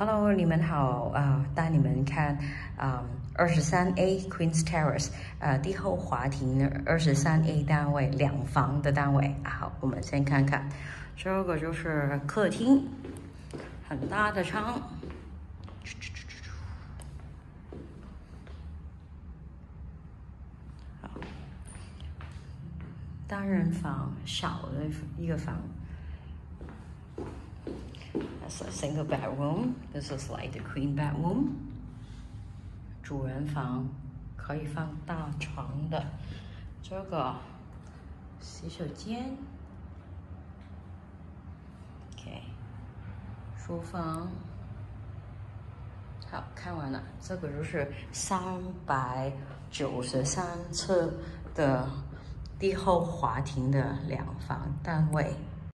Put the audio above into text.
Hello，你们好啊！带你们看啊，二十三 A Queen's Terrace，呃，帝后华庭二十三 A 单位两房的单位。好，我们先看看，这个就是客厅，很大的窗。好，单人房，小的一个房。A single bedroom. This is like the queen bedroom. 主人房可以放大床的，这个洗手间。OK，书房。好看完了，这个就是三百九十三尺的帝后华庭的两房单位。